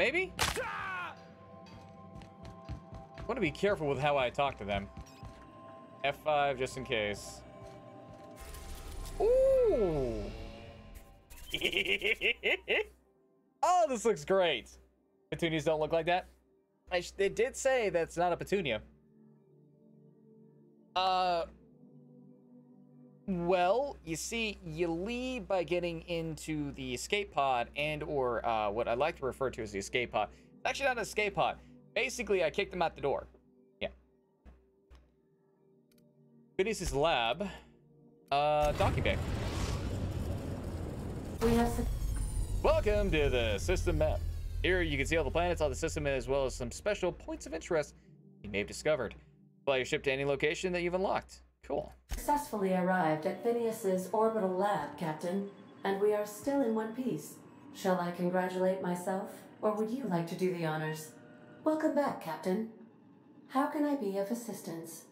maybe? I want to be careful with how I talk to them. F5 just in case. Ooh! oh, this looks great. Petunias don't look like that. I it did say that's not a petunia. Uh, well, you see, you leave by getting into the escape pod and or uh, what I like to refer to as the escape pod. It's actually not an escape pod. Basically, I kicked them out the door. Yeah. Phineas's lab. Uh, Donkey Bay. We have Welcome to the system map. Here you can see all the planets on the system as well as some special points of interest you may have discovered. Fly your ship to any location that you've unlocked. Cool. successfully arrived at Phineas's orbital lab, Captain, and we are still in one piece. Shall I congratulate myself, or would you like to do the honors? Welcome back, Captain. How can I be of assistance?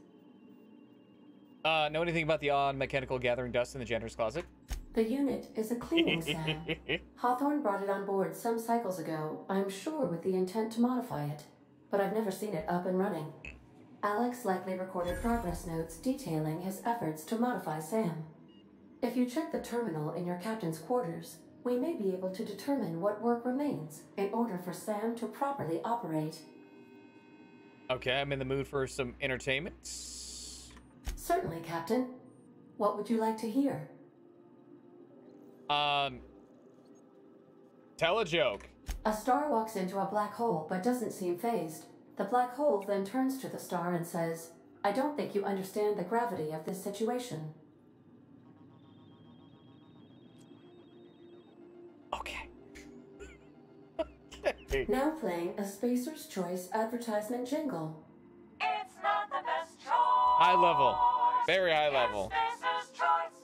Uh, know anything about the odd mechanical gathering dust in the janitor's closet? The unit is a cleaning Sam. Hawthorne brought it on board some cycles ago, I'm sure with the intent to modify it, but I've never seen it up and running. Alex likely recorded progress notes detailing his efforts to modify Sam. If you check the terminal in your captain's quarters, we may be able to determine what work remains in order for Sam to properly operate. Okay, I'm in the mood for some entertainment. Certainly, Captain. What would you like to hear? Um, tell a joke. A star walks into a black hole but doesn't seem phased. The black hole then turns to the star and says, I don't think you understand the gravity of this situation. Okay. okay. Now playing a Spacer's Choice advertisement jingle. It's not the best choice. High level. Very high level. Spacer's choice.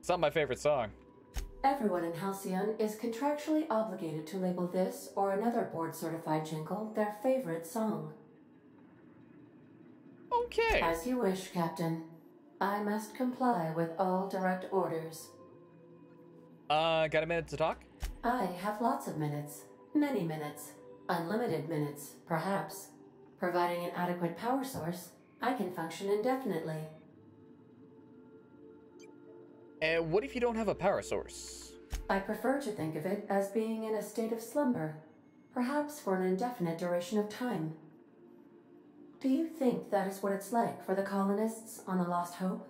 It's not my favorite song. Everyone in Halcyon is contractually obligated to label this or another board certified jingle their favorite song. Okay. As you wish, Captain. I must comply with all direct orders. Uh, got a minute to talk? I have lots of minutes. Many minutes. Unlimited minutes, perhaps. Providing an adequate power source, I can function indefinitely. And what if you don't have a power source? I prefer to think of it as being in a state of slumber, perhaps for an indefinite duration of time. Do you think that is what it's like for the colonists on the Lost Hope?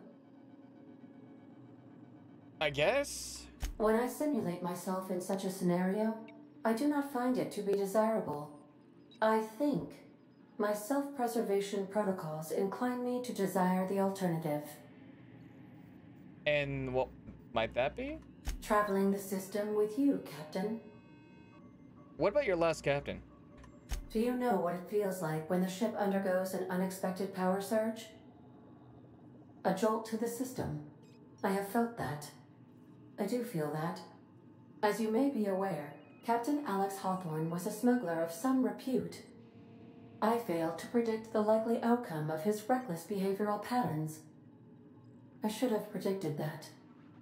I guess. When I simulate myself in such a scenario, I do not find it to be desirable. I think my self preservation protocols incline me to desire the alternative. And what might that be? Traveling the system with you, Captain. What about your last captain? Do you know what it feels like when the ship undergoes an unexpected power surge? A jolt to the system. I have felt that. I do feel that. As you may be aware, Captain Alex Hawthorne was a smuggler of some repute. I failed to predict the likely outcome of his reckless behavioral patterns. I should have predicted that.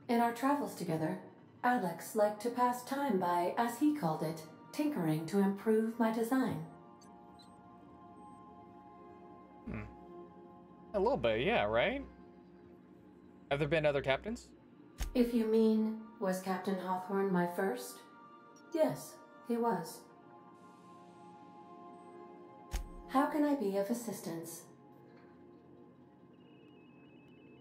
In our travels together, Alex liked to pass time by, as he called it, tinkering to improve my design. Hmm. A little bit, yeah, right? Have there been other captains? If you mean, was Captain Hawthorne my first? Yes, he was. How can I be of assistance?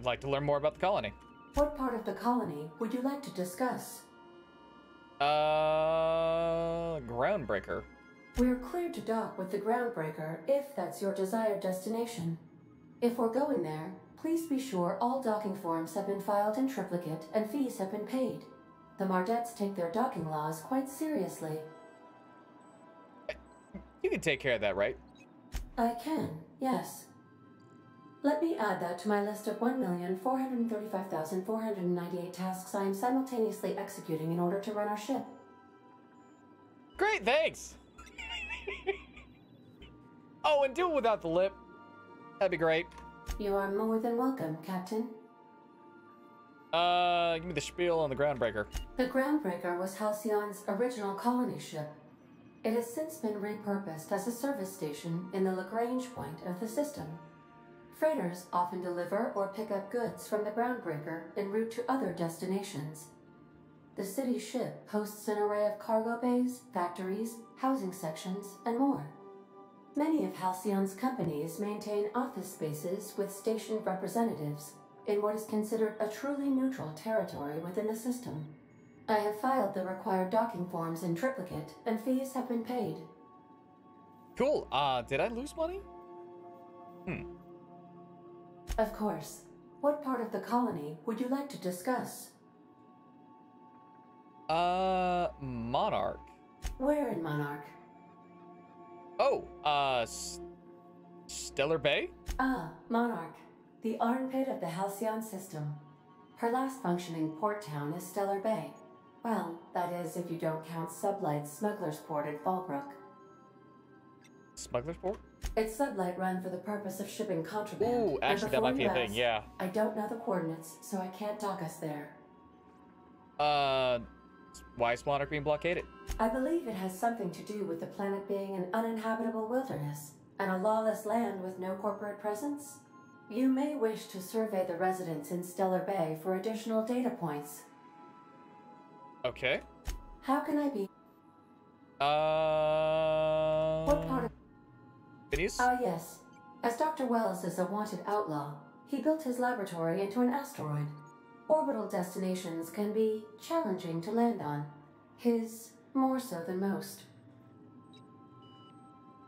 I'd like to learn more about the colony. What part of the colony would you like to discuss? Uh, groundbreaker. We're cleared to dock with the Groundbreaker if that's your desired destination. If we're going there, please be sure all docking forms have been filed in triplicate and fees have been paid. The Mardets take their docking laws quite seriously. You can take care of that, right? I can, yes. Let me add that to my list of 1,435,498 tasks I am simultaneously executing in order to run our ship. Great, thanks. oh, and do it without the lip. That'd be great. You are more than welcome, Captain. Uh, give me the spiel on the groundbreaker. The Groundbreaker was Halcyon's original colony ship. It has since been repurposed as a service station in the Lagrange point of the system. Freighters often deliver or pick up goods from the Groundbreaker en route to other destinations. The city ship hosts an array of cargo bays, factories, housing sections, and more. Many of Halcyon's companies maintain office spaces with stationed representatives in what is considered a truly neutral territory within the system. I have filed the required docking forms in triplicate, and fees have been paid. Cool. Uh, did I lose money? Hmm. Of course. What part of the colony would you like to discuss? Uh, Monarch. Where in Monarch? Oh, uh, S- Stellar Bay? Ah, Monarch, the armpit of the Halcyon system. Her last functioning port town is Stellar Bay. Well, that is if you don't count Sublight's Smuggler's Port at Fallbrook. Smuggler's Port? It's Sublight run for the purpose of shipping contraband. Ooh, actually, that might be a thing, yeah. I don't know the coordinates, so I can't dock us there. Uh, why is Monarch being blockaded? I believe it has something to do with the planet being an uninhabitable wilderness and a lawless land with no corporate presence. You may wish to survey the residents in Stellar Bay for additional data points. Okay. How can I be? Uh. What part of? Phineas? Ah, yes. As Dr. Welles is a wanted outlaw, he built his laboratory into an asteroid. Orbital destinations can be challenging to land on. His more so than most.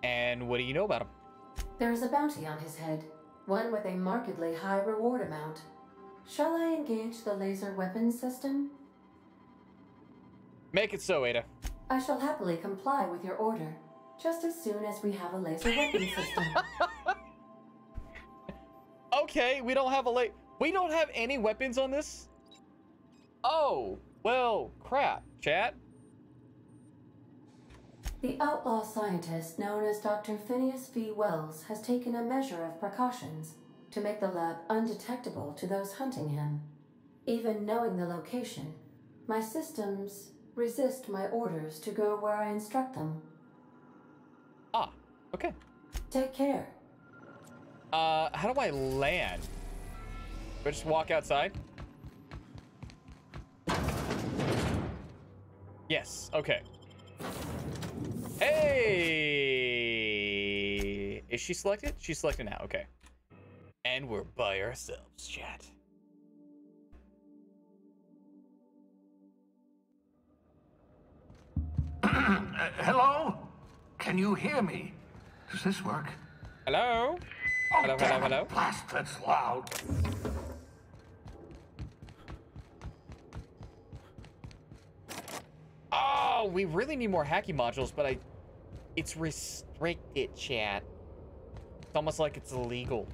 and what do you know about him? There is a bounty on his head, one with a markedly high reward amount. Shall I engage the laser weapons system? Make it so, Ada. I shall happily comply with your order, just as soon as we have a laser weapon system. Okay, we don't have a late. We don't have any weapons on this? Oh, well, crap, chat. The outlaw scientist known as Dr. Phineas V. Welles has taken a measure of precautions to make the lab undetectable to those hunting him. Even knowing the location, my systems resist my orders to go where I instruct them. Okay. Take care. Uh, how do I land? Do I just walk outside? Yes, okay. Hey! Is she selected? She's selected now, okay. And we're by ourselves, chat. Uh, hello? Can you hear me? Does this work? Hello? Oh, Hello, hello, hello? Blast, that's loud. Oh, we really need more hacky modules, but I... It's restricted, chat. It's almost like it's illegal.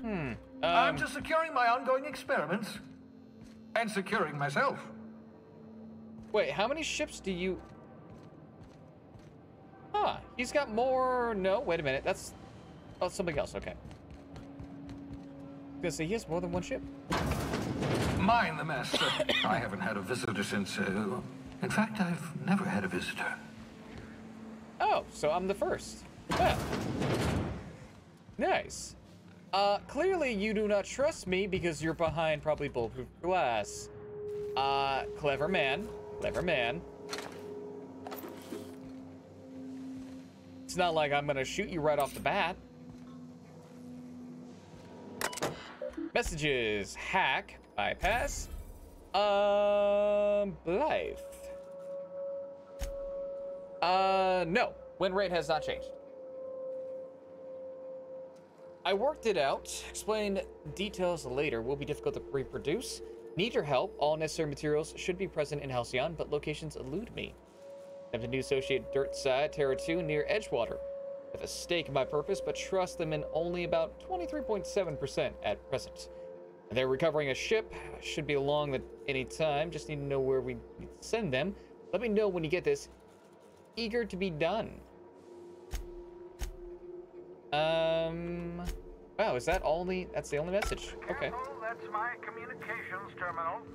Hmm. I'm Um, just securing my ongoing experiments. And securing myself. Wait, how many ships do you... Huh, he's got more... No, wait a minute, that's... Oh, something else, okay. I was he has more than one ship. Mind the mess. Uh, I haven't had a visitor since. Uh, in fact, I've never had a visitor. Oh, so I'm the first. Yeah. Nice. Uh, clearly you do not trust me because you're behind probably bulletproof glass. Uh, clever man. Clever man. It's not like I'm gonna shoot you right off the bat. Messages. Hack. Bypass. Um, Blythe. Uh, no. Win rate has not changed. I worked it out. Explain details later. Will be difficult to reproduce. Need your help. All necessary materials should be present in Halcyon, but locations elude me. I have a new associate Dirt Side, Terra 2, near Edgewater. I have a stake in my purpose, but trust them in only about 23.7% at present. They're recovering a ship. Should be along at any time. Just need to know where we send them. Let me know when you get this. Eager to be done. Um. Wow, is that only? That's the only message. Okay. That's my communications terminal.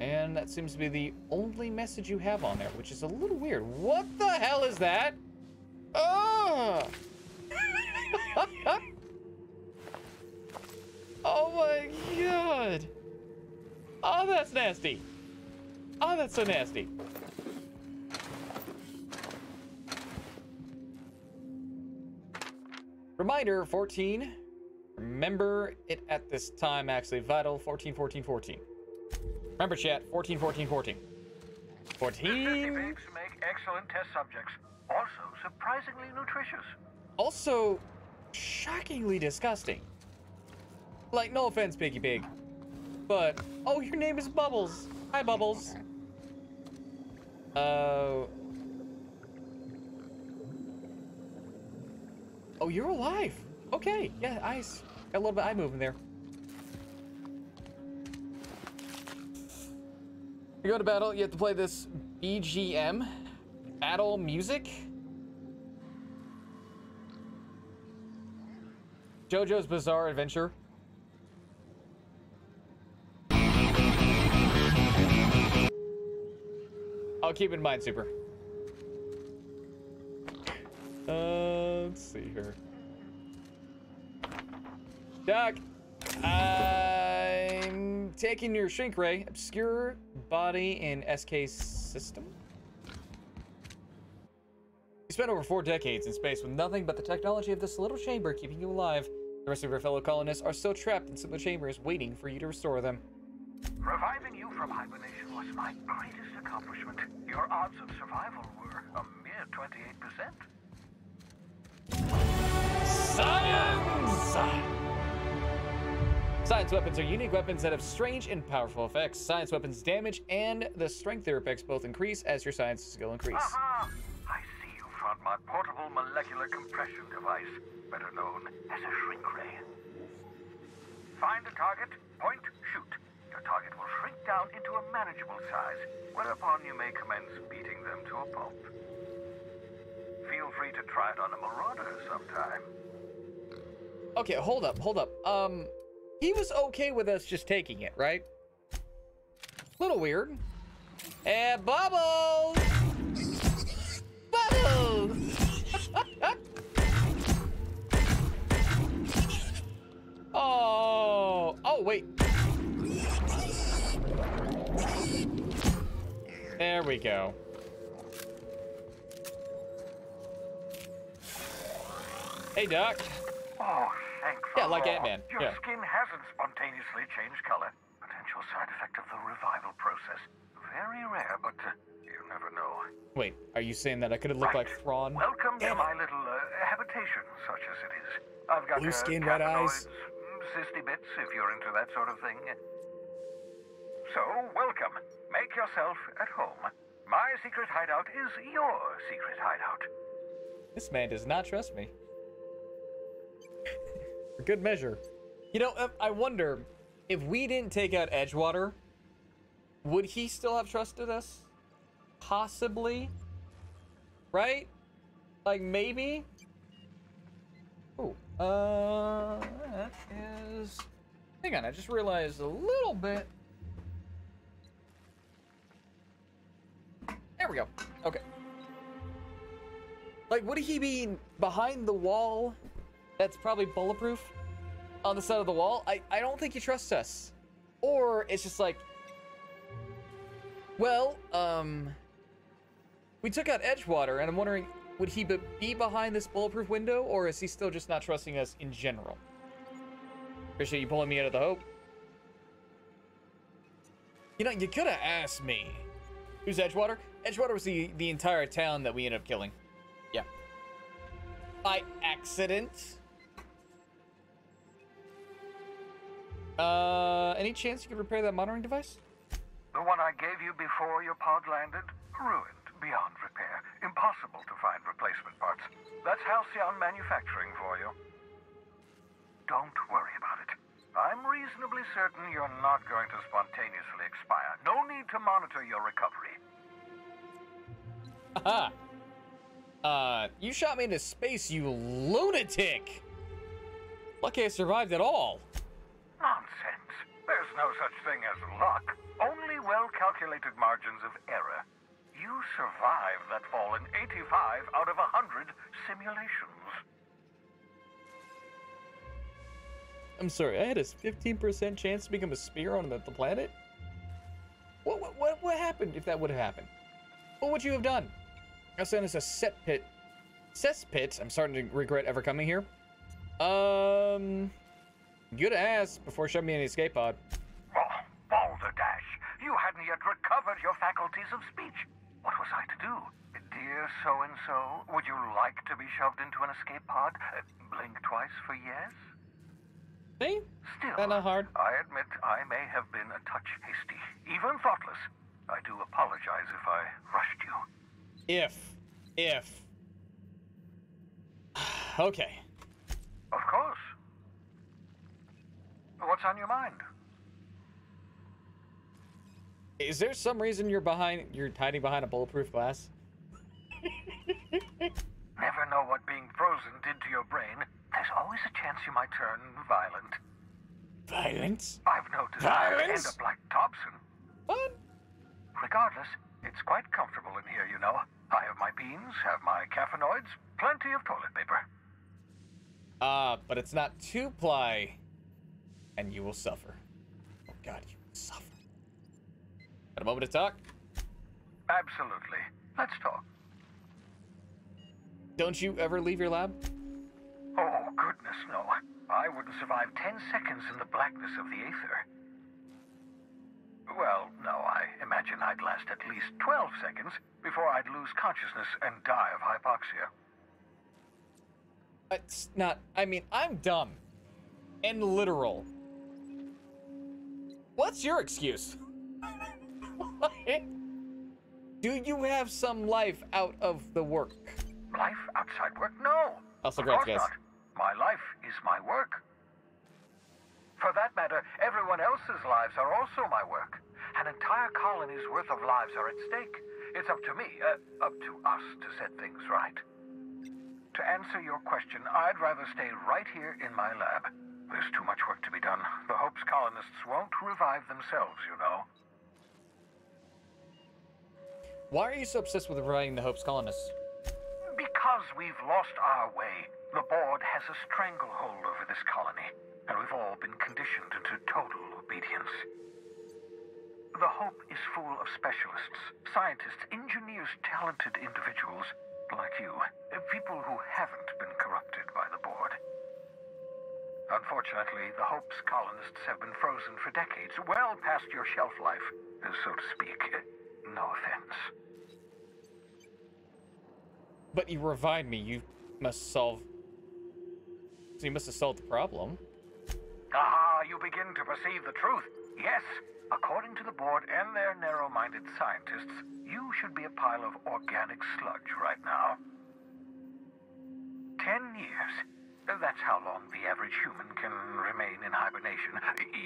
And that seems to be the only message you have on there, which is a little weird. What the hell is that? Oh! oh my god! Oh, that's nasty. Oh, that's so nasty. Reminder 14. Remember it at this time, actually vital 14, 14, 14. Remember, chat 14, 14, 14. 14. Pigs make excellent test subjects. Also surprisingly nutritious. Also, shockingly disgusting. Like, no offense, Piggy Pig. But, oh, your name is Bubbles. Hi, Bubbles. Uh. Oh, you're alive. Okay, yeah, ice. Got a little bit of eye movement there. You go to battle, you have to play this BGM. Battle music. JoJo's Bizarre Adventure. I'll keep in mind, Super. Uh, let's see here. Doc, I'm taking your shrink ray, obscure body in SK system. You spent over four decades in space with nothing but the technology of this little chamber keeping you alive. The rest of your fellow colonists are still trapped in similar chambers, waiting for you to restore them. Reviving you from hibernation was my greatest accomplishment. Your odds of survival were a mere 28%. Science! Science weapons are unique weapons that have strange and powerful effects. Science weapons damage and the strength their effects both increase as your science skill increase. Aha! I see you found my portable molecular compression device, better known as a shrink ray. Find a target, point, shoot. Your target will shrink down into a manageable size, whereupon you may commence beating them to a pulp. Feel free to try it on a marauder sometime. Okay, hold up, hold up. Um, he was okay with us just taking it, right? Little weird. And Bubbles! Bubbles! oh, oh, wait. There we go. Hey, Doc. Oh, thanks. Yeah, like Ant-Man, yeah. Skin hasn't spontaneously changed color. Potential side effect of the revival process. Very rare, but uh, you never know. Wait, are you saying that I could have looked like Right. Thrawn? Welcome to Damn it. my little uh, habitation, such as it is. I've got Blue uh, skin, red eyes. cannabinoids, mm, cysty bits, if you're into that sort of thing. So, welcome. Make yourself at home. My secret hideout is your secret hideout. This man does not trust me. For good measure. You know, uh, I wonder if we didn't take out Edgewater, would he still have trusted us? Possibly. Right? Like maybe? Oh, uh, that is. Hang on, I just realized a little bit. There we go. Okay. Like, would he be behind the wall that's probably bulletproof on the side of the wall? I, I don't think he trusts us. Or it's just like, well, um, we took out Edgewater, and I'm wondering, would he be be behind this bulletproof window, or is he still just not trusting us in general? Appreciate you pulling me out of the hope. You know, you could have asked me. Who's Edgewater? Edgewater was the, the entire town that we ended up killing. Yeah. By accident. Uh, any chance you could repair that monitoring device? The one I gave you before your pod landed? Ruined beyond repair. Impossible to find replacement parts. That's Halcyon Manufacturing for you. Don't worry about it. I'm reasonably certain you're not going to spontaneously expire. No need to monitor your recovery. Aha! Uh, you shot me into space, you lunatic! Lucky I survived at all. There's no such thing as luck. Only well-calculated margins of error. You survived that fall in 85 out of 100 simulations. I'm sorry, I had a 15% chance to become a spear on the, the planet? What, what, what, what happened if that would have happened? What would you have done? I sent us a set pit. Cesspit. I'm starting to regret ever coming here. Um, good ass before shoving me in the escape pod. Balderdash, you hadn't recovered your faculties of speech. What was I to do? Dear so-and-so, would you like to be shoved into an escape pod? Uh, blink twice for yes? See? Still, That not hard. I admit I may have been a touch hasty, even thoughtless. I do apologize if I rushed you. If, if. okay. Of course. What's on your mind? Is there some reason you're behind? You're hiding behind a bulletproof glass? Never know what being frozen did to your brain. There's always a chance you might turn violent. Violence? I've no desire to end up like Thompson. What? Regardless, it's quite comfortable in here, you know. I have my beans, have my caffeinoids, plenty of toilet paper. Ah, but it's not two ply, and you will suffer. Oh God, you will suffer. Got a moment to talk? Absolutely. Let's talk. Don't you ever leave your lab? Oh, goodness, no. I wouldn't survive ten seconds in the blackness of the aether. Well, no, I imagine I'd last at least 12 seconds before I'd lose consciousness and die of hypoxia. Uh, it's not. I mean, I'm dumb and literal. What's your excuse? What? Do you have some life out of the work? Life outside work? No. Also, of congrats, course guys. not. My life is my work. For that matter, everyone else's lives are also my work. An entire colony's worth of lives are at stake. It's up to me, uh, up to us to set things right. To answer your question, I'd rather stay right here in my lab. There's too much work to be done. The Hope's colonists won't revive themselves, you know. Why are you so obsessed with reviving the Hope's colonists? Because we've lost our way, the board has a stranglehold over this colony, and we've all been conditioned into total obedience. The Hope is full of specialists, scientists, engineers, talented individuals like you, people who haven't been corrupted by the board. Unfortunately, the Hope's colonists have been frozen for decades, well past your shelf life, so to speak. No offense. But you revived me. You must solve. So you must have solved the problem. Ah, you begin to perceive the truth. Yes, according to the board and their narrow-minded scientists, you should be a pile of organic sludge right now. Ten years. That's how long the average human can remain in hibernation.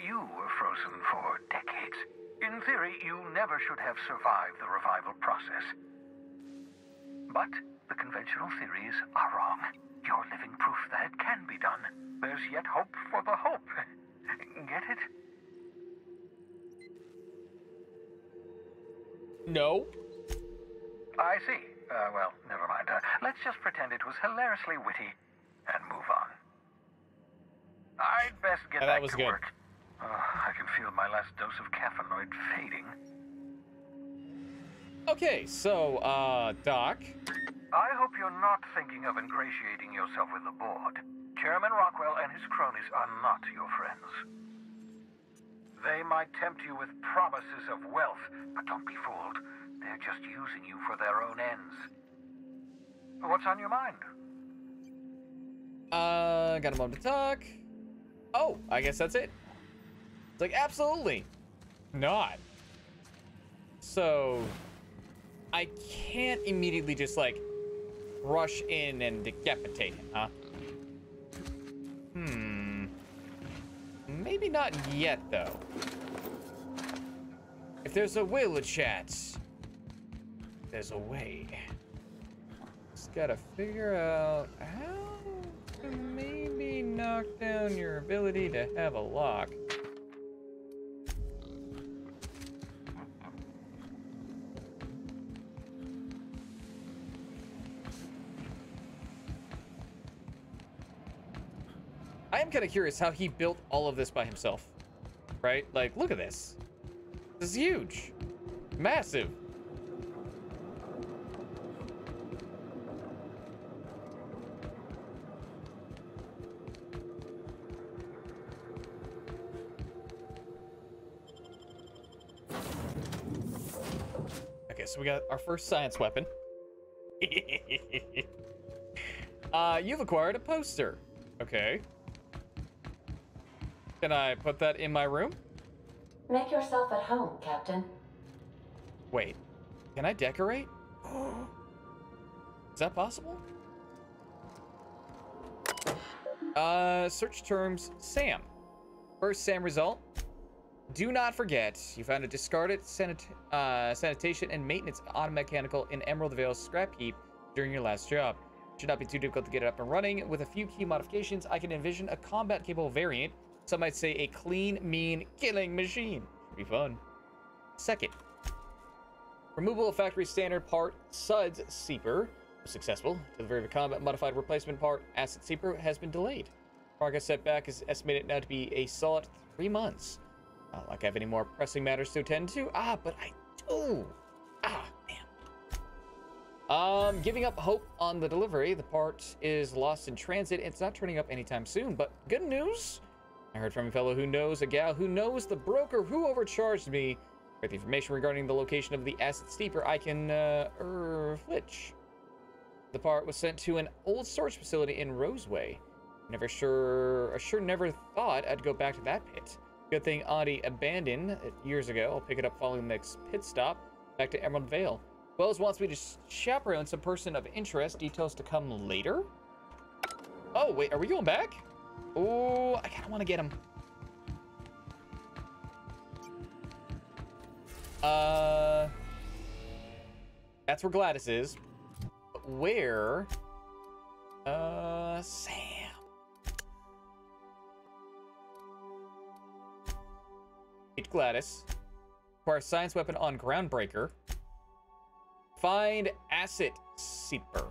You were frozen for decades. In theory, you never should have survived the revival process. But the conventional theories are wrong. You're living proof that it can be done. There's yet hope for the hope. Get it? No. I see. Uh, well, never mind. Uh, let's just pretend it was hilariously witty and move on. I'd best get Yeah, that back was to good. work. Uh, feel my last dose of caffeinoid fading. Okay, so, uh, Doc. I hope you're not thinking of ingratiating yourself with the board. Chairman Rockwell and his cronies are not your friends. They might tempt you with promises of wealth, but don't be fooled. They're just using you for their own ends. What's on your mind? Uh, got a moment to talk. Oh, I guess that's it. It's like, absolutely not. So, I can't immediately just like rush in and decapitate him, huh? Hmm. Maybe not yet, though. If there's a will, chat, there's a way. Just gotta figure out how to maybe knock down your ability to have a lock. Kind of curious how he built all of this by himself, right? Like, look at this. This is huge, massive. Okay, so we got our first science weapon. uh, you've acquired a poster. Okay. Can I put that in my room? Make yourself at home, Captain. Wait, can I decorate? Is that possible? Uh, search terms Sam. First Sam result. Do not forget, you found a discarded sanit uh, sanitation and maintenance automechanical in Emerald Vale scrap heap during your last job. Should not be too difficult to get it up and running. With a few key modifications, I can envision a combat capable variant. Some might say a clean, mean, killing machine. Should be fun. Second, removal of factory standard part Suds Seeper successful. Delivery of a combat modified replacement part Acid Seeper has been delayed. Progress setback is estimated now to be a solid three months. Not like I have any more pressing matters to attend to. Ah, but I do. Ah, man. Um, giving up hope on the delivery. The part is lost in transit. It's not turning up anytime soon, but good news. I heard from a fellow who knows a gal who knows the broker who overcharged me. With information regarding the location of the Acid Seeper, I can, uh, er, flitch. The part was sent to an old storage facility in Roseway. Never sure, I sure never thought I'd go back to that pit. Good thing Audie abandoned it years ago. I'll pick it up following the next pit stop back to Emerald Vale. Welles wants me to chaperone some person of interest. Details to come later. Oh, wait, are we going back? Oh, I kind of want to get him. Uh, that's where Gladys is. Where? Uh, Sam. Meet Gladys. Acquire science weapon on Groundbreaker. Find Acid Seeper.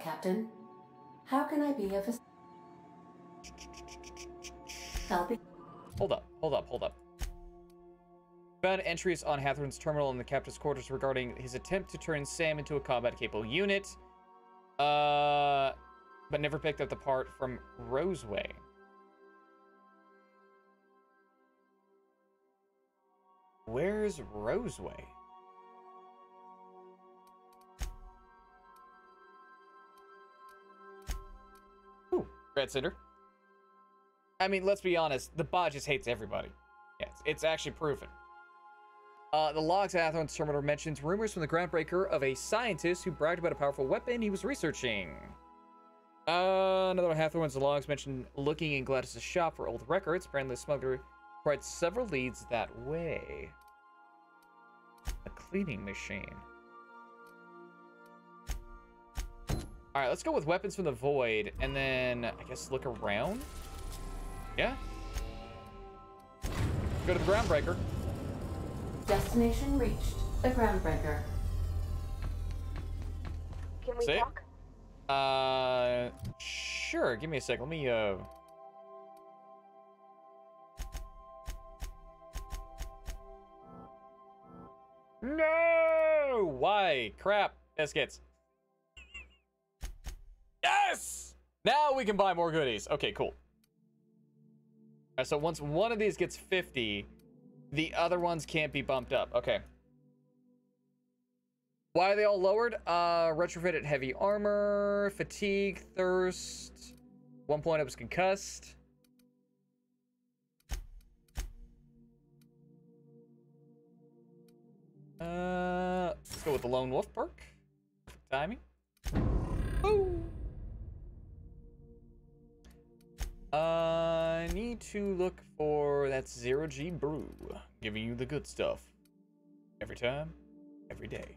Captain. How can I be of assistance? I'll be. Hold up, hold up, hold up. Found entries on Hawthorne's terminal in the captain's quarters regarding his attempt to turn Sam into a combat capable unit. Uh, but never picked up the part from Roseway. Where's Roseway? Red Cinder. I mean, let's be honest, the bot just hates everybody. Yeah, it's, it's actually proven. Uh, the logs at Hawthorne's terminal mentions rumors from the groundbreaker of a scientist who bragged about a powerful weapon he was researching. Uh, another one, logs mentioned looking in Gladys' shop for old records. Apparently, the smuggler provides several leads that way. A cleaning machine. All right, let's go with weapons from the void, and then I guess look around. Yeah. Go to the groundbreaker. Destination reached. The groundbreaker. Can we See? talk? Uh, sure. Give me a sec. Let me uh. No! Why? Crap. Biscuits. Yes! Now we can buy more goodies. Okay, cool. Alright, so once one of these gets 50, the other ones can't be bumped up. Okay. Why are they all lowered? Uh, retrofitted heavy armor, fatigue, thirst. One point I was concussed. Uh, let's go with the lone wolf perk. Timing. Woo! To look for that zero G brew, giving you the good stuff every time, every day.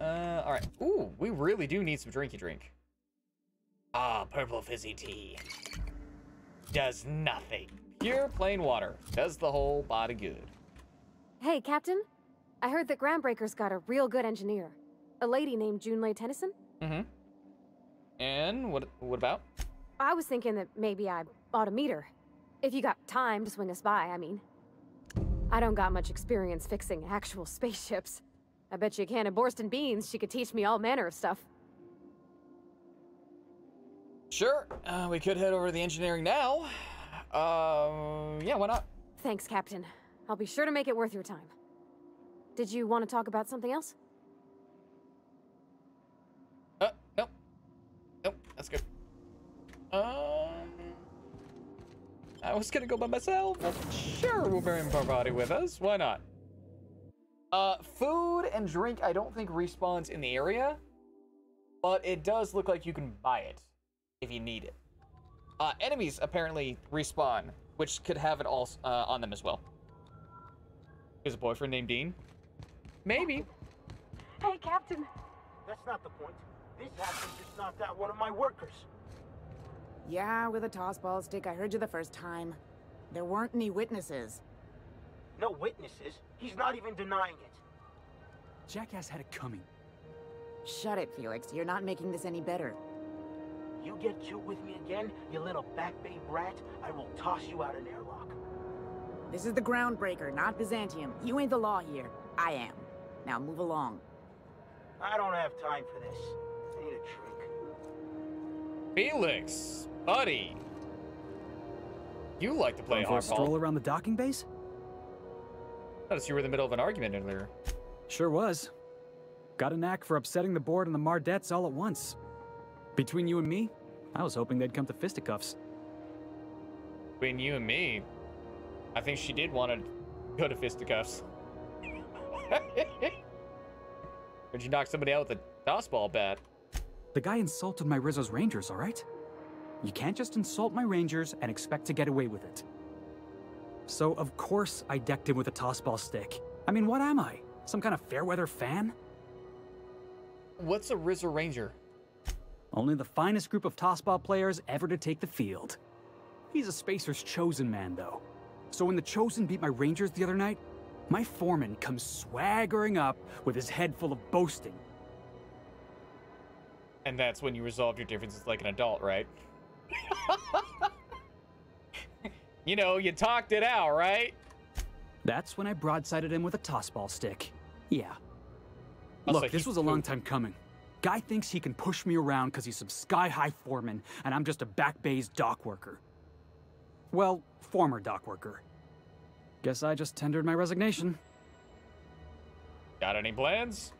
Uh, all right. Ooh, we really do need some drinky drink. Ah, purple fizzy tea. Does nothing. Pure plain water. Does the whole body good. Hey, Captain. I heard that Groundbreaker's got a real good engineer. A lady named Junlei Tennyson? Mm-hmm. And what what about? I was thinking that maybe I ought to meet her. If you got time to swing us by, I mean. I don't got much experience fixing actual spaceships. I bet you a can of Borston beans she could teach me all manner of stuff. Sure. Uh, we could head over to the engineering now. Uh, yeah, why not? Thanks, Captain. I'll be sure to make it worth your time. Did you want to talk about something else? Uh, nope. Nope, that's good. Um, I was gonna go by myself. but Sure, we'll bring Parvati with us. Why not? Uh, food and drink I don't think respawns in the area, but it does look like you can buy it if you need it. Uh, enemies apparently respawn, which could have it all uh, on them as well. Is a boyfriend named Dean? Maybe. Hey, Captain. That's not the point. This happens just knocked out one of my workers. Yeah, with a toss ball stick, I heard you the first time. There weren't any witnesses. No witnesses. He's not even denying it. Jackass had it coming. Shut it, Felix. You're not making this any better. You get cute with me again, you little back bay brat, I will toss you out an airlock. This is the Groundbreaker, not Byzantium. You ain't the law here. I am. Now move along. I don't have time for this. Felix, buddy. You like to play Going for a stroll around the docking base? Notice you were in the middle of an argument earlier. Sure was. Got a knack for upsetting the board and the Mardets all at once. Between you and me, I was hoping they'd come to fisticuffs. Between you and me, I think she did want to go to fisticuffs. Would you knock somebody out with a tossball bat? The guy insulted my Rizzo's Rangers, alright? You can't just insult my Rangers and expect to get away with it. So, of course, I decked him with a tossball stick. I mean, what am I? Some kind of fair-weather fan? What's a Rizzo Ranger? Only the finest group of tossball players ever to take the field. He's a Spacer's chosen man, though. So when the Chosen beat my Rangers the other night, my foreman comes swaggering up with his head full of boasting. And that's when you resolve your differences like an adult, right? you know, you talked it out, right? That's when I broadsided him with a tossball stick. Yeah. Also, Look, this was a long time coming. Guy thinks he can push me around because he's some sky-high foreman, and I'm just a back bay's dock worker. Well, former dock worker. Guess I just tendered my resignation. Got any plans?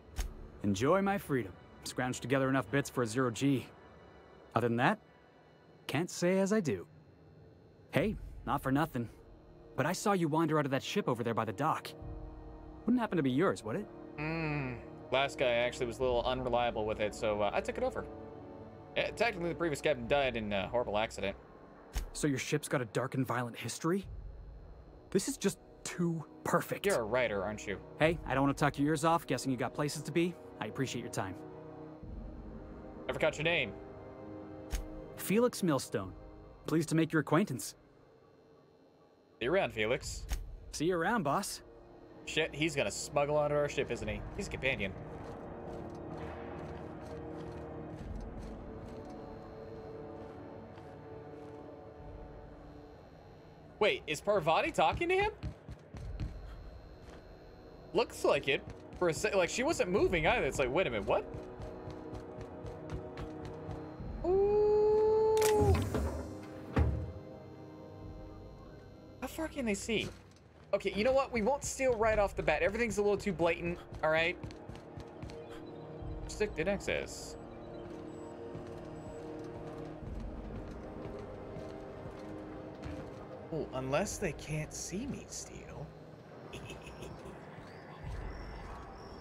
Enjoy my freedom. Scrounged together enough bits for a zero G. Other than that, can't say as I do. Hey, not for nothing. But I saw you wander out of that ship over there by the dock. Wouldn't happen to be yours, would it? Hmm. Last guy actually was a little unreliable with it, so uh, I took it over. Uh, technically, the previous captain died in a horrible accident. So your ship's got a dark and violent history? This is just too perfect. You're a writer, aren't you? Hey, I don't want to talk your ears off, guessing you got places to be. I appreciate your time. I forgot your name. Felix Millstone. Pleased to make your acquaintance. See you around, Felix. See you around, boss. Shit, he's gonna smuggle onto our ship, isn't he? He's a companion. Wait, is Parvati talking to him? Looks like it. For a sec, like she wasn't moving either. It's like, wait a minute, what? Far can they see? Okay, you know what? We won't steal right off the bat. Everything's a little too blatant, all right? Stick Restricted access. Oh, unless they can't see me steal.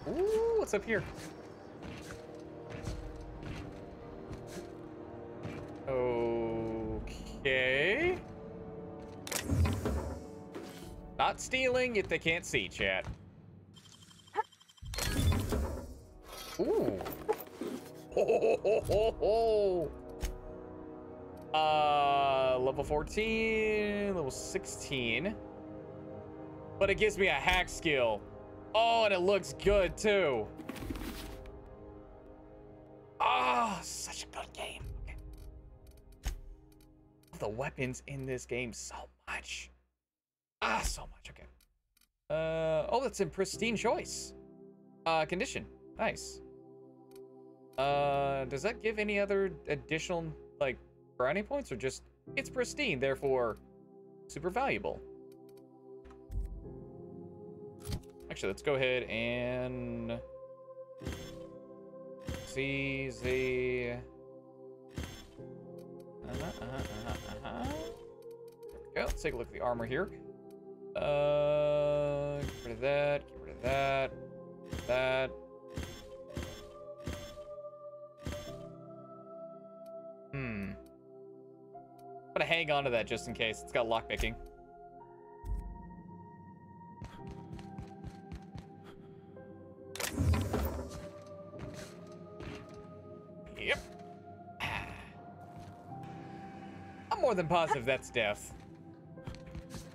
Ooh, what's up here? Okay. Not stealing if they can't see, chat. Ooh. Ho, ho, ho, ho. Uh, level 14, level 16. But it gives me a hack skill. Oh, and it looks good too. Ah, oh, such a good game. Okay. The weapons in this game so much. Ah, so much. Okay. Uh, oh, that's in pristine choice. Uh, condition. Nice. Uh, does that give any other additional, like, brownie points or just it's pristine, therefore super valuable? Actually, let's go ahead and see the. Uh-huh, uh-huh, uh-huh, uh-huh. There we go. Let's take a look at the armor here. Uh, get rid of that. Get rid of that. That. Hmm. I'm gonna hang on to that just in case. It's got lockpicking. Yep. I'm more than positive that's death.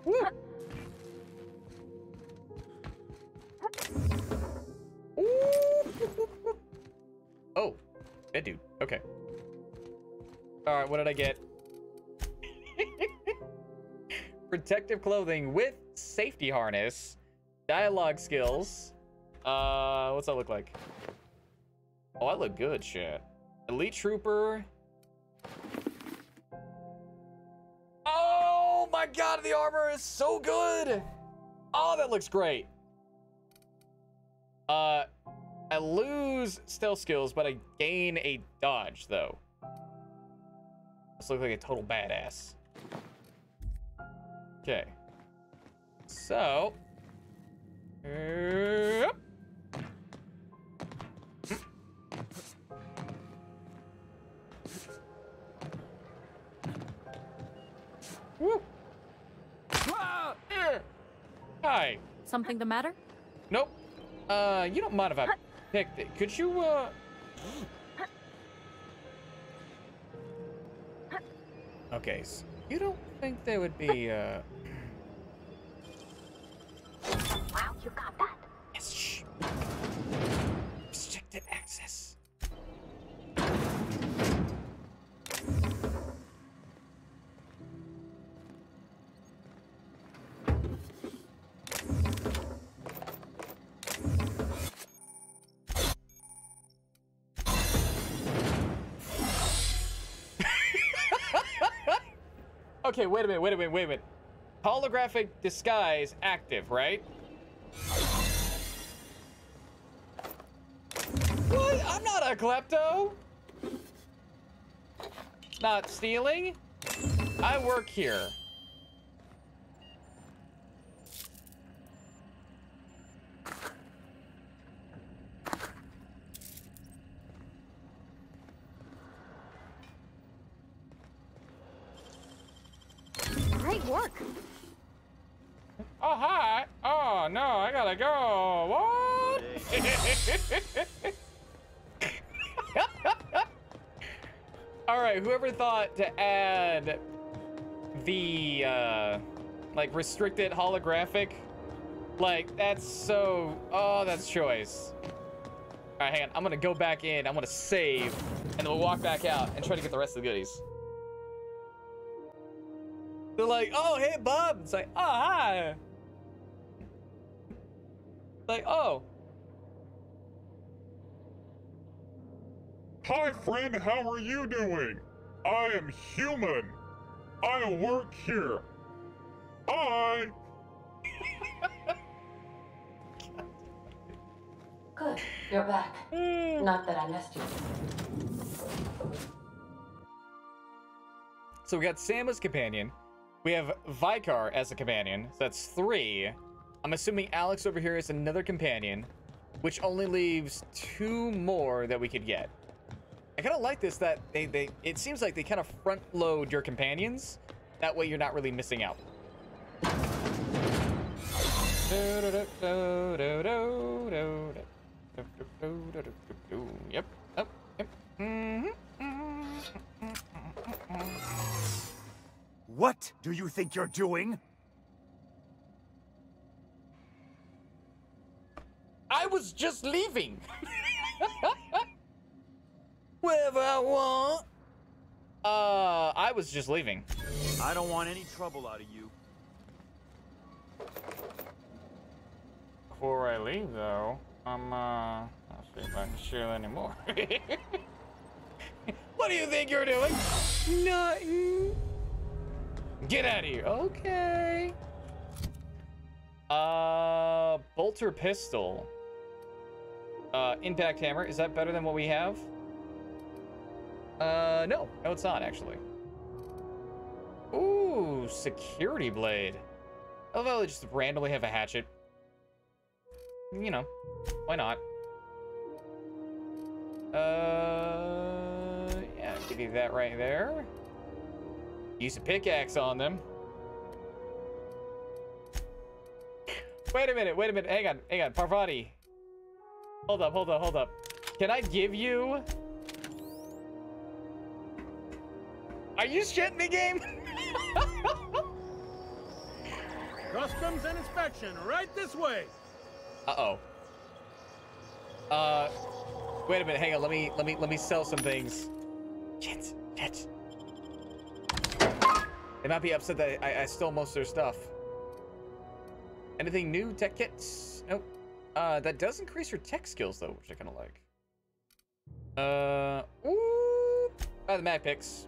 Woo. All right, what did I get? Protective clothing with safety harness, dialogue skills. Uh, what's that look like? Oh, I look good, shit. Elite trooper. Oh my god, the armor is so good. Oh, that looks great. Uh, I lose stealth skills, but I gain a dodge, though. This looks like a total badass. Okay. So. Yep. Woo. Ah. Hi. Something the matter? Nope. Uh, you don't mind if I picked it. Could you, uh... So you don't think there would be, uh... Okay, wait a minute, wait a minute, wait a minute. Holographic disguise active, right? What? I'm not a klepto. Not stealing. I work here. Great work. Oh, hi. Oh, no, I What? All right, whoever thought to add the, uh, like, restricted holographic, like, that's so, oh, that's choice. All right, hang on. I'm gonna go back in. I'm gonna save, and then we'll walk back out and try to get the rest of the goodies. They're like, oh, hey, Bob. It's like, oh, hi. Like, oh. Hi, friend. How are you doing? I am human. I work here. Hi. Good, you're back. Hmm. Not that I missed you. So we got Sam as companion. We have Vicar as a companion. So that's three. I'm assuming Alex over here is another companion, which only leaves two more that we could get. I kind of like this that they, they it seems like they kind of front load your companions. That way you're not really missing out. Yep. Yep. Mhm. What do you think you're doing? Was just leaving. Wherever I want. Uh, I was just leaving. I don't want any trouble out of you. Before I leave, though, I'm, uh, I'll see if I can steal anymore. what do you think you're doing? Nothing. Get out of here. Okay. Uh, bolter pistol. Uh, impact hammer. Is that better than what we have? Uh, no. No, it's not, actually. Ooh, security blade. How they just randomly have a hatchet. You know, why not? Uh, yeah, give you that right there. Use a pickaxe on them. Wait a minute, wait a minute, hang on, hang on, Parvati. Hold up, hold up, hold up. Can I give you... Are you shitting me, game? Customs and inspection, right this way. Uh-oh. Uh, wait a minute, hang on, let me, let me, let me sell some things. Shit, shit. They might be upset that I, I stole most of their stuff. Anything new? Tech kits? Nope. Uh, that does increase your tech skills, though, which I kind of like. Uh, ooh, buy the mag picks.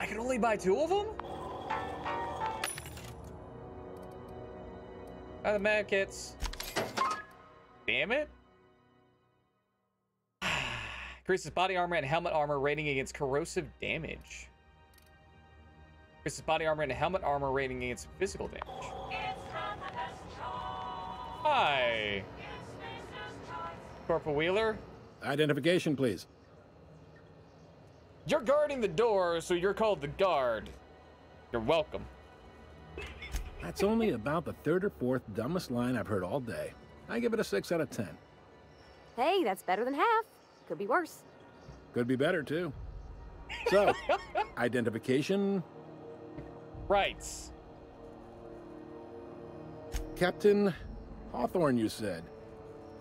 I can only buy two of them? Buy the mag kits. Damn it. Increases body armor and helmet armor rating against corrosive damage. Increases body armor and helmet armor rating against physical damage. Hi. Corporal Wheeler. Identification, please. You're guarding the door, so you're called the guard. You're welcome. That's only about the third or fourth dumbest line I've heard all day. I give it a 6 out of 10. Hey, that's better than half. Could be worse. Could be better, too. So, identification. Rights. Captain Hawthorne, you said.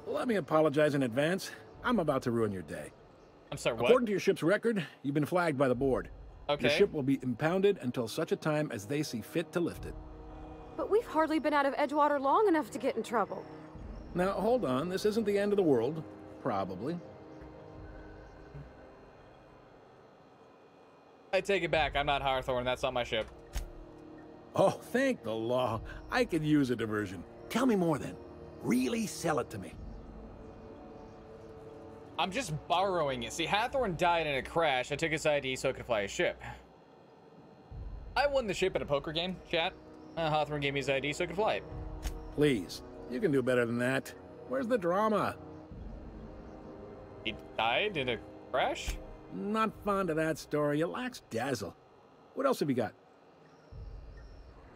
Let me apologize in advance. I'm about to ruin your day. I'm sorry, what? According to your ship's record, you've been flagged by the board. Okay. Your ship will be impounded until such a time as they see fit to lift it. But we've hardly been out of Edgewater long enough to get in trouble. Now, hold on. This isn't the end of the world. Probably. I take it back. I'm not Hawthorne. That's not my ship. Oh, thank the law. I could use a diversion. Tell me more then. Really sell it to me. I'm just borrowing it. See, Hawthorne died in a crash. I took his ID so I could fly his ship. I won the ship in a poker game, chat. Uh, Hawthorne gave me his ID so I could fly it. Please. You can do better than that. Where's the drama? He died in a crash? Not fond of that story. It lacks dazzle. What else have you got?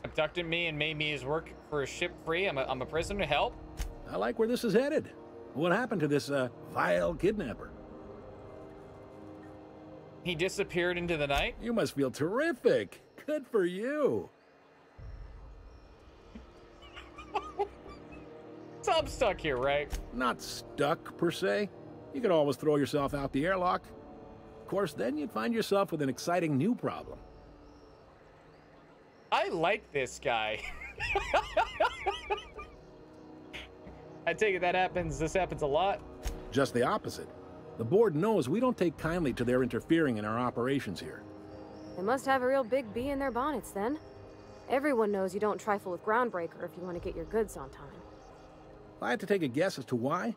Abducted me and made me his work for a ship free. I'm a, I'm a prisoner. To help? I like where this is headed. What happened to this, uh, vile kidnapper? He disappeared into the night? You must feel terrific. Good for you. so I'm stuck here, right? Not stuck, per se. You could always throw yourself out the airlock. Of course, then you'd find yourself with an exciting new problem. I like this guy. I take it that happens, this happens a lot? Just the opposite. The board knows we don't take kindly to their interfering in our operations here. They must have a real big bee in their bonnets then. Everyone knows you don't trifle with Groundbreaker if you want to get your goods on time. If I had to take a guess as to why,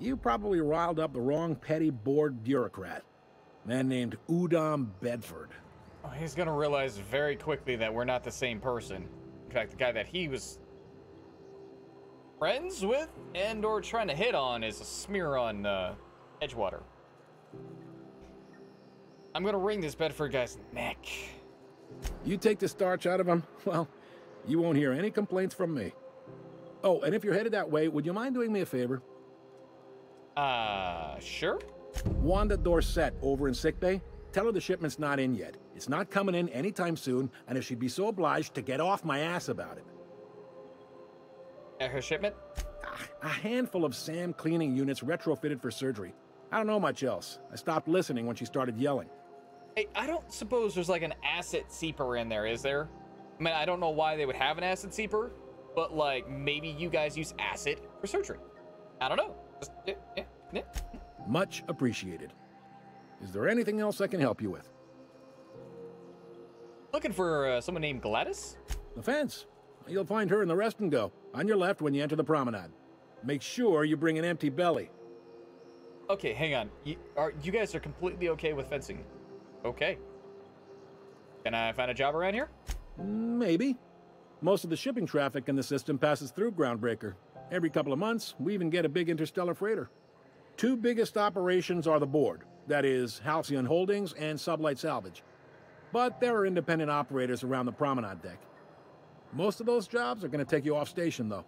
you probably riled up the wrong petty board bureaucrat. A man named Udom Bedford. He's gonna realize very quickly that we're not the same person. In fact, the guy that he was friends with and or trying to hit on is a smear on uh, Edgewater. I'm gonna wring this Bedford guy's neck. You take the starch out of him, well, You won't hear any complaints from me. Oh, and if you're headed that way, would you mind doing me a favor? Uh, sure. Wanda Dorset over in sickbay. Tell her the shipment's not in yet. It's not coming in anytime soon, and if she'd be so obliged to get off my ass about it. At her shipment? Ah, a handful of SAM cleaning units retrofitted for surgery. I don't know much else. I stopped listening when she started yelling. Hey, I don't suppose there's like an acid seeper in there, is there? I mean, I don't know why they would have an acid seeper, but like maybe you guys use acid for surgery. I don't know. Just, yeah, yeah. Much appreciated. Is there anything else I can help you with? Looking for uh, someone named Gladys? The fence. You'll find her in the rest and go, on your left when you enter the promenade. Make sure you bring an empty belly. Okay, hang on. You, are you guys are completely okay with fencing? Okay. Can I find a job around here? Maybe. Most of the shipping traffic in the system passes through Groundbreaker. Every couple of months, we even get a big interstellar freighter. Two biggest operations are the board, that is, Halcyon Holdings and Sublight Salvage. But there are independent operators around the promenade deck. Most of those jobs are going to take you off station, though.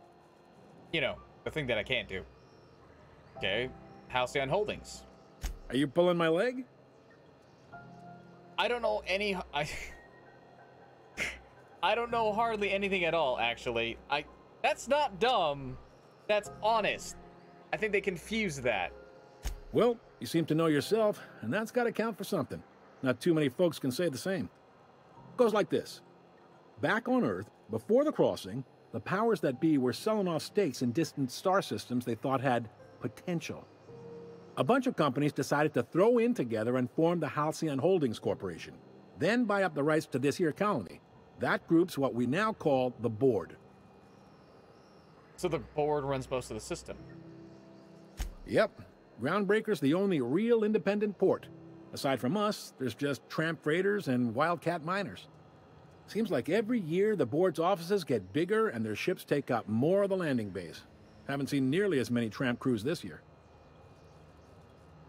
You know, the thing that I can't do. Okay, Halcyon Holdings. Are you pulling my leg? I don't know any. I. I don't know hardly anything at all, actually. I. That's not dumb. That's honest. I think they confuse that. Well, you seem to know yourself, and that's got to count for something. Not too many folks can say the same. goes like this. Back on Earth, before the crossing, the powers that be were selling off stakes in distant star systems they thought had potential. A bunch of companies decided to throw in together and form the Halcyon Holdings Corporation, then buy up the rights to this here colony. That group's what we now call the Board. So the board runs most of the system. Yep. Groundbreaker's the only real independent port. Aside from us, there's just tramp freighters and wildcat miners. Seems like every year the board's offices get bigger and their ships take up more of the landing base. Haven't seen nearly as many tramp crews this year.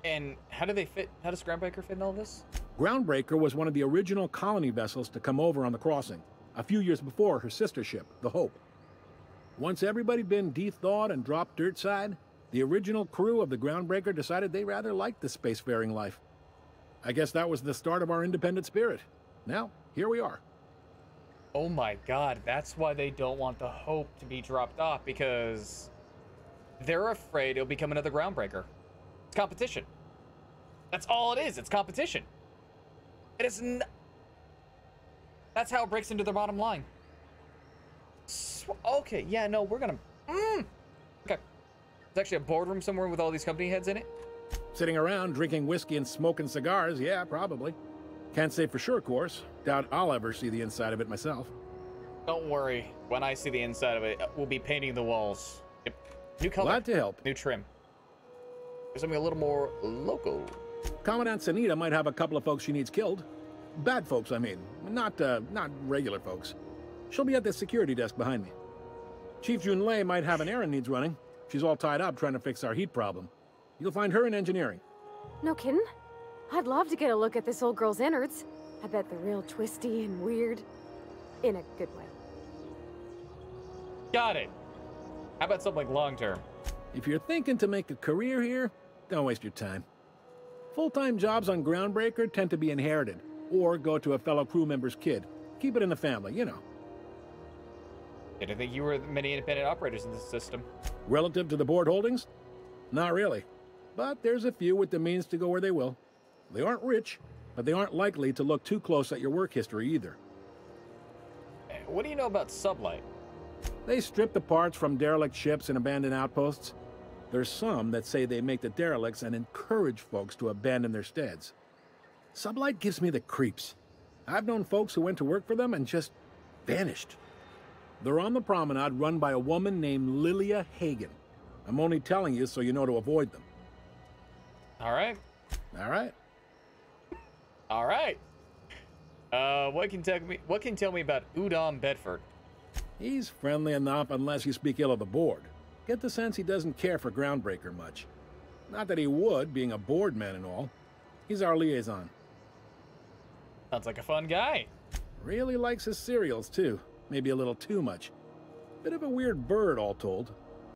And how do they fit? How does Groundbreaker fit in all this? Groundbreaker was one of the original colony vessels to come over on the crossing, a few years before her sister ship, the Hope. Once everybody'd been de-thawed and dropped dirt side, the original crew of the Groundbreaker decided they rather liked the spacefaring life. I guess that was the start of our independent spirit. Now, here we are. Oh my god, that's why they don't want the Hope to be dropped off, because they're afraid it'll become another Groundbreaker. It's competition. That's all it is, it's competition. It is n- That's how it breaks into their bottom line. Okay, yeah, no, we're gonna... Mm. Okay. There's actually a boardroom somewhere with all these company heads in it. Sitting around drinking whiskey and smoking cigars, yeah, probably. Can't say for sure, of course. Doubt I'll ever see the inside of it myself. Don't worry. When I see the inside of it, we'll be painting the walls. Yep. New color. Glad to help. New trim. There's something a little more local. Commandant Sanita might have a couple of folks she needs killed. Bad folks, I mean. Not, uh, not regular folks. She'll be at the security desk behind me. Chief Jun Lei might have an errand needs running. She's all tied up trying to fix our heat problem. You'll find her in engineering. No kidding? I'd love to get a look at this old girl's innards. I bet they're real twisty and weird. In a good way. Got it. How about something long term? If you're thinking to make a career here, don't waste your time. Full-time jobs on Groundbreaker tend to be inherited, or go to a fellow crew member's kid. Keep it in the family, you know. Didn't think you were many independent operators in this system. Relative to the board holdings? Not really. But there's a few with the means to go where they will. They aren't rich, but they aren't likely to look too close at your work history either. What do you know about Sublight? They strip the parts from derelict ships and abandoned outposts. There's some that say they make the derelicts and encourage folks to abandon their steads. Sublight gives me the creeps. I've known folks who went to work for them and just vanished. They're on the promenade run by a woman named Lilia Hagen. I'm only telling you so you know to avoid them. All right. All right. All right. Uh, what can tell me? What can tell me about Udom Bedford? He's friendly enough unless you speak ill of the board. Get the sense he doesn't care for Groundbreaker much. Not that he would, being a board man and all. He's our liaison. Sounds like a fun guy. Really likes his cereals, too. maybe a little too much. Bit of a weird bird, all told.